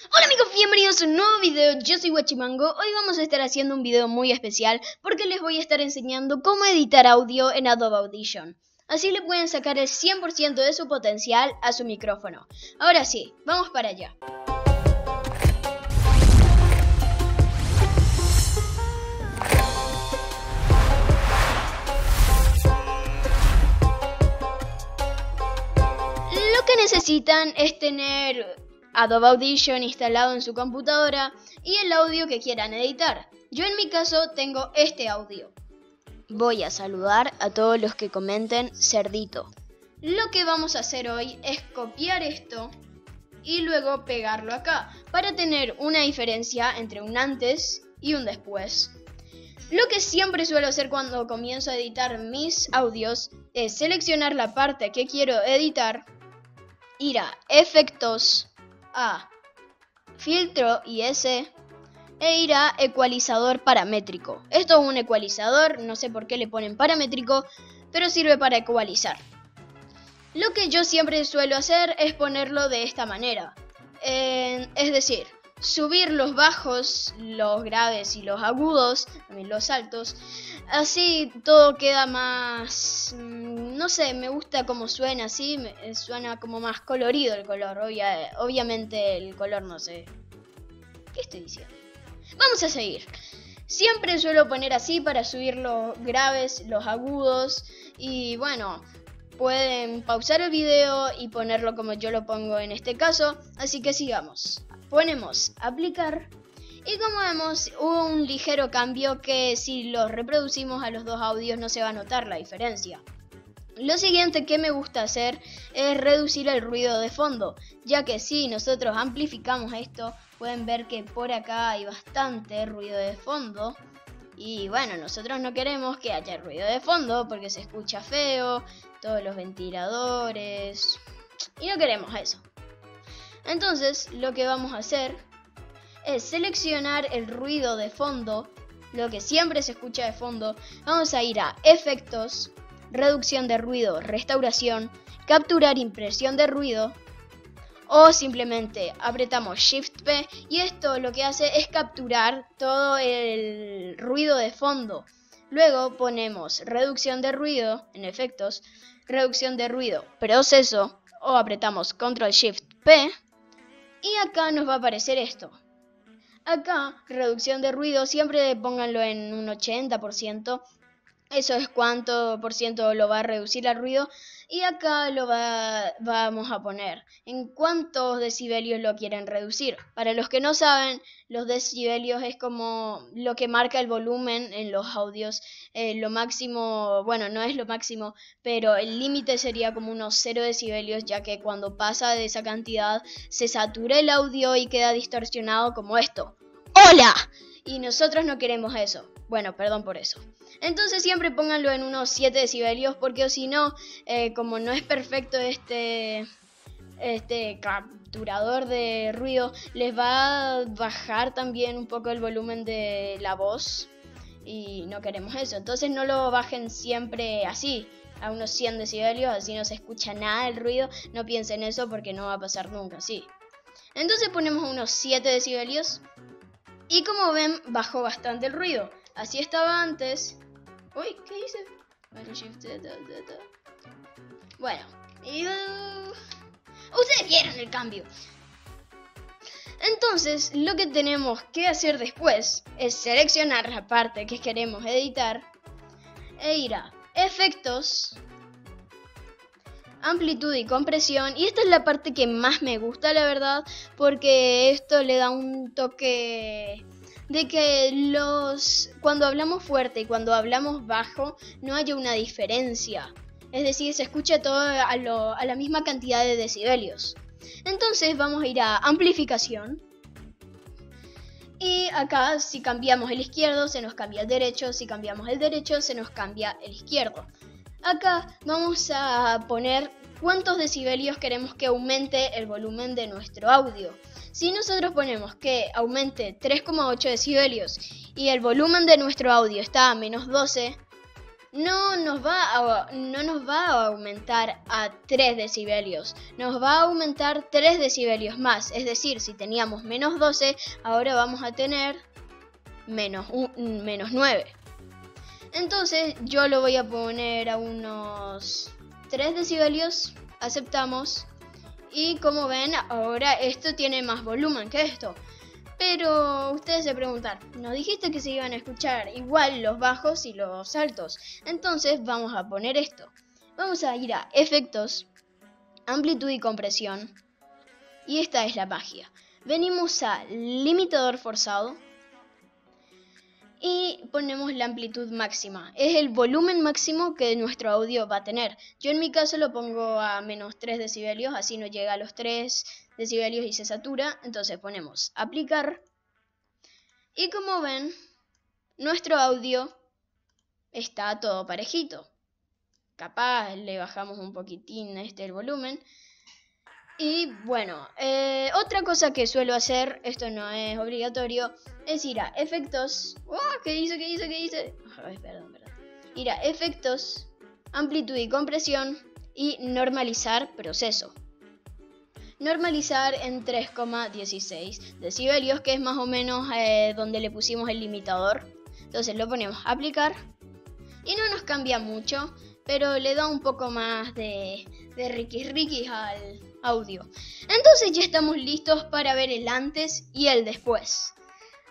Hola amigos, bienvenidos a un nuevo video, yo soy Guachimango. Hoy vamos a estar haciendo un video muy especial porque les voy a estar enseñando cómo editar audio en Adobe Audition. Así le pueden sacar el 100% de su potencial a su micrófono. Ahora sí, vamos para allá. Lo que necesitan es tener Adobe Audition instalado en su computadora y el audio que quieran editar. Yo en mi caso tengo este audio. Voy a saludar a todos los que comenten cerdito. Lo que vamos a hacer hoy es copiar esto y luego pegarlo acá para tener una diferencia entre un antes y un después. Lo que siempre suelo hacer cuando comienzo a editar mis audios es seleccionar la parte que quiero editar, ir a efectos, a filtro y S e ir a ecualizador paramétrico. Esto es un ecualizador, no sé por qué le ponen paramétrico, pero sirve para ecualizar. Lo que yo siempre suelo hacer es ponerlo de esta manera. es decir, subir los bajos, los graves y los agudos, también los altos. Así todo queda más... Mm, no sé, me gusta cómo suena así, eh, suena como más colorido el color. obviamente el color no sé. ¿Qué estoy diciendo? Vamos a seguir. Siempre suelo poner así para subir los graves, los agudos y bueno, pueden pausar el video y ponerlo como yo lo pongo en este caso, así que sigamos ponemos aplicar y como vemos un ligero cambio que si lo reproducimos a los dos audios no se va a notar la diferencia. Lo siguiente que me gusta hacer es reducir el ruido de fondo, ya que si nosotros amplificamos esto, pueden ver que por acá hay bastante ruido de fondo. Y bueno, nosotros no queremos que haya ruido de fondo porque se escucha feo, todos los ventiladores. Y no queremos eso. Entonces lo que vamos a hacer es seleccionar el ruido de fondo, lo que siempre se escucha de fondo. Vamos a ir a efectos, reducción de ruido, restauración, capturar impresión de ruido o simplemente apretamos Shift P y esto lo que hace es capturar todo el ruido de fondo. Luego ponemos reducción de ruido en efectos, reducción de ruido, proceso o apretamos Control Shift P y acá nos va a aparecer esto. Acá, reducción de ruido, siempre pónganlo en un 80%. Eso es cuánto por ciento lo va a reducir el ruido. Y acá lo va, vamos a poner en cuántos decibelios lo quieren reducir. Para los que no saben, los decibelios es como lo que marca el volumen en los audios. Eh, lo máximo, bueno, no es lo máximo, pero el límite sería como unos 0 decibelios, ya que cuando pasa de esa cantidad se satura el audio y queda distorsionado como esto. ¡Hola! Y nosotros no queremos eso. Bueno, perdón por eso. Entonces siempre pónganlo en unos 7 decibelios porque si no, eh, como no es perfecto este, este capturador de ruido, les va a bajar también un poco el volumen de la voz y no queremos eso. Entonces no lo bajen siempre así, a unos 100 decibelios, así no se escucha nada el ruido. No piensen eso porque no va a pasar nunca así. Entonces ponemos unos 7 decibelios y como ven bajó bastante el ruido. Así estaba antes. Uy, ¿qué hice? Bueno, ustedes vieron el cambio. Entonces, lo que tenemos que hacer después es seleccionar la parte que queremos editar e ir a efectos, amplitud y compresión. Y esta es la parte que más me gusta, la verdad, porque esto le da un toque de que los cuando hablamos fuerte y cuando hablamos bajo no haya una diferencia. Es decir, se escucha todo a, a la misma cantidad de decibelios. Entonces vamos a ir a amplificación. Y acá si cambiamos el izquierdo se nos cambia el derecho, si cambiamos el derecho se nos cambia el izquierdo. Acá vamos a poner cuántos decibelios queremos que aumente el volumen de nuestro audio. Si nosotros ponemos que aumente 3,8 decibelios y el volumen de nuestro audio está a menos 12, no nos va a, no nos va a aumentar a 3 decibelios, nos va a aumentar 3 decibelios más, es decir, si teníamos menos 12, ahora vamos a tener menos, menos 9. Entonces yo lo voy a poner a unos 3 decibelios, aceptamos, y como ven, ahora esto tiene más volumen que esto. Pero ustedes se preguntan, nos dijiste que se iban a escuchar igual los bajos y los altos. Entonces vamos a poner esto. Vamos a ir a efectos, amplitud y compresión. Y esta es la magia. Venimos a limitador forzado y ponemos la amplitud máxima. Es el volumen máximo que nuestro audio va a tener. Yo en mi caso lo pongo a menos 3 decibelios, así no llega a los 3 decibelios y se satura. Entonces ponemos aplicar. Y como ven, nuestro audio está todo parejito. Capaz le bajamos un poquitín este el volumen. Y bueno, eh, otra cosa que suelo hacer, esto no es obligatorio, es ir a efectos. ¿Qué hice? ¿Qué hice? ¿Qué hice? perdón, perdón. Ir a efectos, amplitud y compresión y normalizar proceso. Normalizar en 3,16 decibelios, que es más o menos eh, donde le pusimos el limitador. Entonces lo ponemos a aplicar y no nos cambia mucho, pero le da un poco más de, de riquis riquis al, audio. Entonces ya estamos listos para ver el antes y el después.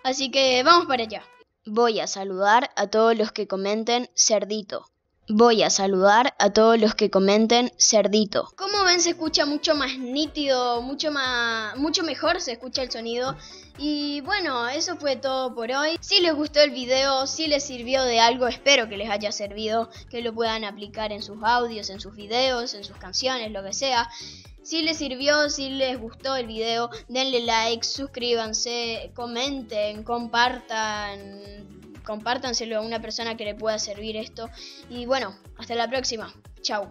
Así que vamos para allá. Voy a saludar a todos los que comenten cerdito. Voy a saludar a todos los que comenten cerdito. Como ven se escucha mucho más nítido, mucho más mucho mejor se escucha el sonido. Y bueno, eso fue todo por hoy. Si les gustó el video, si les sirvió de algo, espero que les haya servido, que lo puedan aplicar en sus audios, en sus videos, en sus canciones, lo que sea. Si les sirvió, si les gustó el video, denle like, suscríbanse, comenten, compartan, compártanselo a una persona que le pueda servir esto. Y bueno, hasta la próxima. Chao.